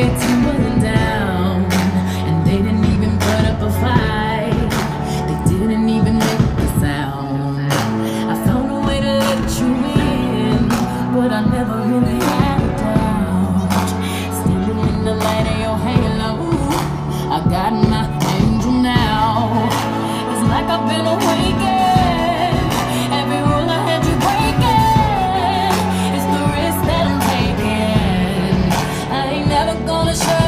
they're tumbling down. Never gonna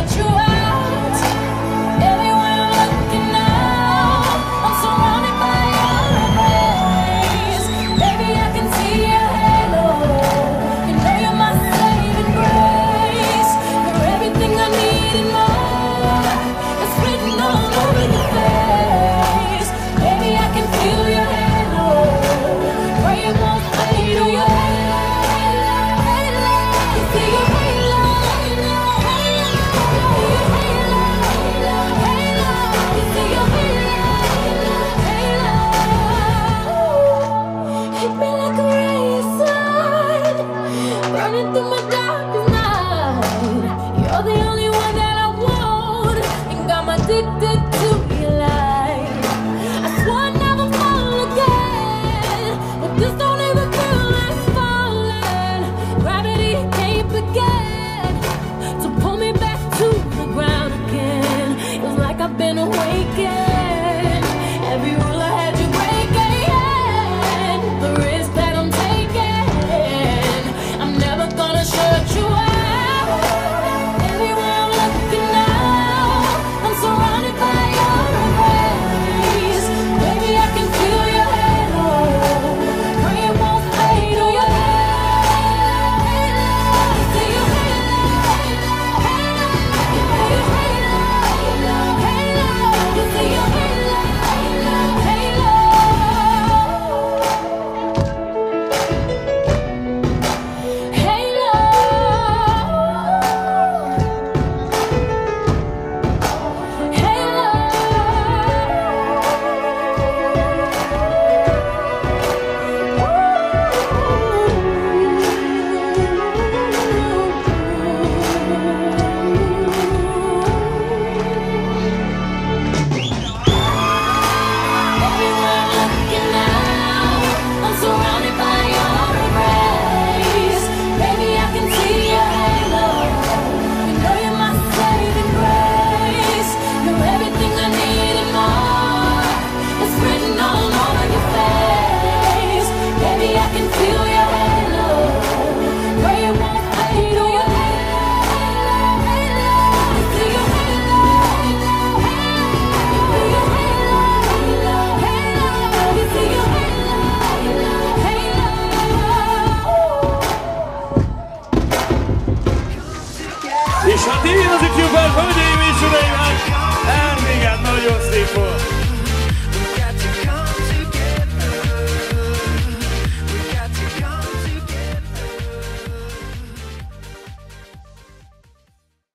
addicted